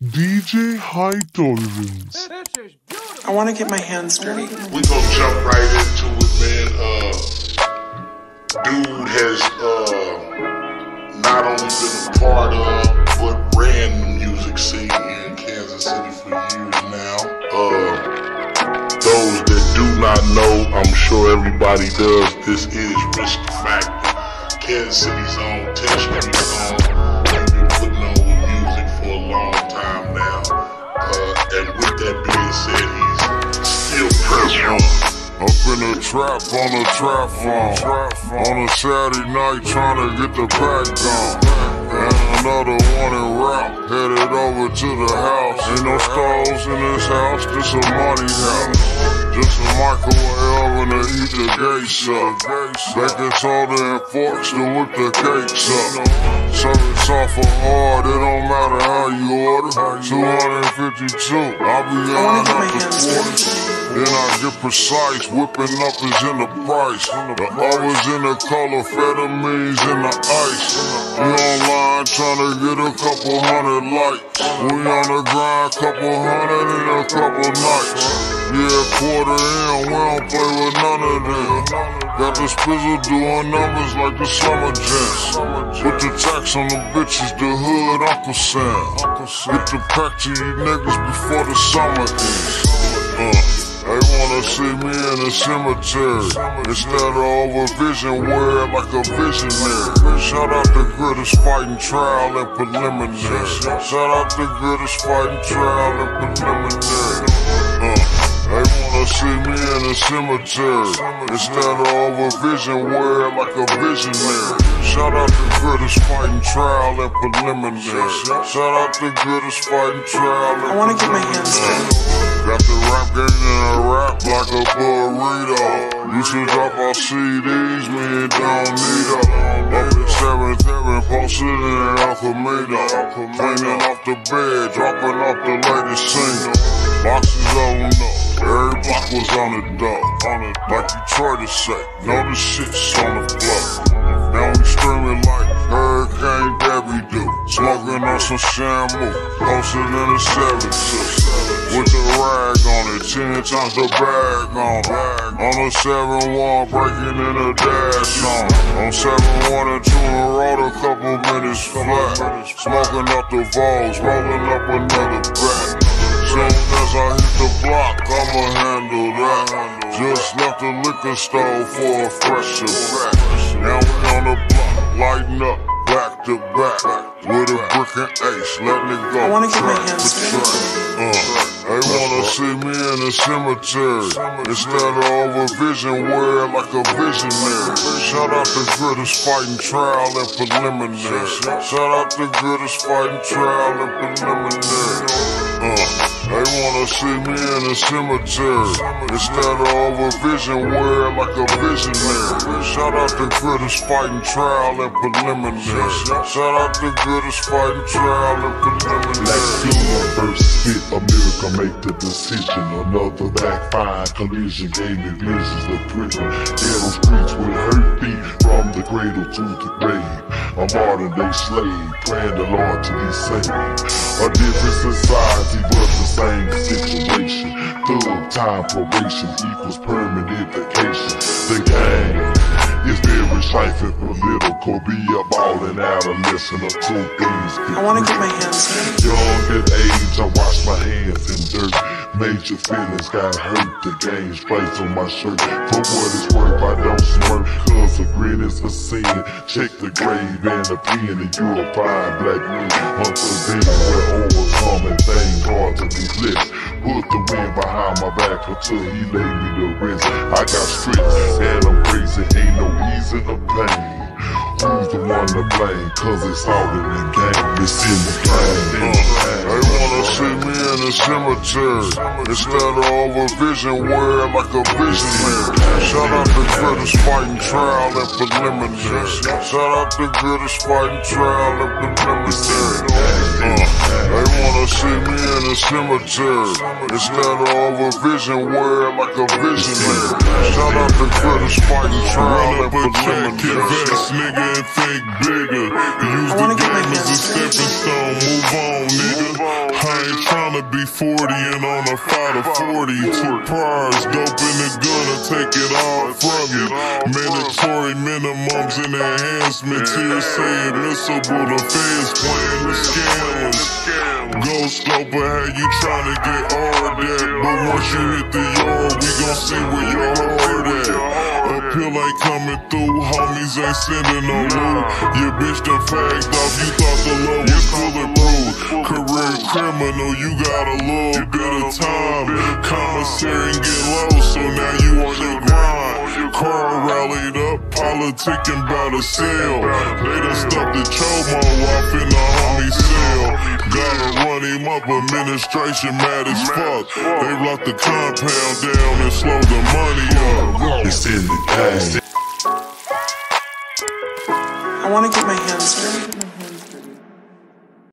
DJ High Tallerance. I want to get my hands dirty. We gonna jump right into it, man. Uh, dude has uh not only been a part of, but ran the music scene here in Kansas City for years now. Uh, those that do not know, I'm sure everybody does. This is Risk Factor, Kansas City's own Tension song. We've said, he's still present. Up in the trap on a trap phone. On a Saturday night trying to get the pack gone. And another one in route, headed over to the house. Ain't no stalls in this house, this a money house. Just a microwave oven to eat the gates up. Baking soda and forks to whip the cakes up. Soft or hard, it don't matter how you order. 252, I'll be on up 40. dirty. Then I get precise, whipping up is in the price. The others in the color, amphetamines in the ice. We online trying to get a couple hundred likes. We on the grind, couple hundred in a couple nights. Yeah, quarter in, we don't play with none of them. Got the spizzle doing numbers like the summer gents. Put the tax on the bitches, the hood, Uncle Sam. Get the pack to you niggas before the summer ends. Uh. They wanna see me in the cemetery Instead of over vision wear like a visionary Shout out to Gritters fighting trial and preliminary Shout out to Gritters fighting trial and preliminary wanna see me in the cemetery Instead of over vision wear like a visionary Shout out to Gritters fighting trial and preliminary Shout out to Gritters fighting trial and I want to get my hands dirty. Got the rap game in a rap like a burrito. You to drop our CDs, me and Don Nito. Up in 7th Heaven, posted in Camino. Cleaning off the bed, dropping off the latest single. Boxes on no, every block was on the door. On it, like Detroit is say, know the shit's on the floor. Now we screaming like Hurricane Debbie do. Smoking on some shampoo, posted in a 7 with the rag on it, ten times the bag on it. On a 7-1, breaking in a dash on. it. On 7-1 and 2 and rolled a couple minutes flat. Smoking up the Vols, rolling up another bat. Soon as I hit the block, I'ma handle that. Just left the liquor store for a fresher batch. Now we on the block, lighting up, back to back. With a brick and ace, letting it go. I wanna get my hands for dirty. track. Uh, they wanna see me in the cemetery Instead of over vision wear like a visionary Shout out to Gritters fighting trial and preliminary Shout out to Gritters fighting trial and preliminary they wanna see me in the cemetery Instead of over vision wear like a visionary Shout out to Gritters fighting trial and preliminary Shout out to Gritters fighting trial and preliminary Black universe hit America make the decision. Another backfire collision gave me visions of prison. Ghetto streets with hurt beat from the cradle to the grave. A modern day slave, praying the Lord to be saved. A different society, but the same situation. Thug time probation equals permanent vacation. The gang is very slight and political. Be a ballin' adolescent of two things. I want to get my hands dirty. Young at age, I wash my hands in dirt. Major feelings got hurt. The game stripes on my shirt. For what it's worth, I don't smirk. Cause a grin is a sin. Check the grave and the pen, and you'll find black men. Unpreventable, we're overcoming things hard to be blessed. Put the wind behind my back until he laid me to rest. I got strict and I'm crazy, ain't no easing the pain. Who's the one to blame? Cause it's all in the game. It's in the game. They wanna see me in the cemetery. Instead of over vision wear like a visionary. Shout out to Gritters fighting trial and preliminary. Shout out to Gritters fighting trial and preliminary. Uh, They wanna see me in the cemetery. Instead of over vision wear like a visionary. Shout out to Gritters fighting trial and preliminary. Invest, nigga, and think bigger. Use the wanna get my game as a stepping stone. Move on, nigga. I be 40 and on a fight of 40. Two priors, dope in the gun take it all from you. Mandatory minimums and enhancements. Here say admissible, the feds playing the scandals. Ghost scoper, how you tryna get hard at? But once you hit the yard, we gon' see where your heart at. Appeal ain't coming through, homies ain't sending no loot. Your bitch done fagged off, you thought the love was bulletproof. Career criminal, you got a little bit of time. Commissary and get low, so now you on your grind. Car rallied up, politicking about a sale. They done stuck the chomo off in the homie cell. Gotta run him up, administration mad as fuck. They lock the compound down and slow the money up. It's in the past. I want to get my hands dirty.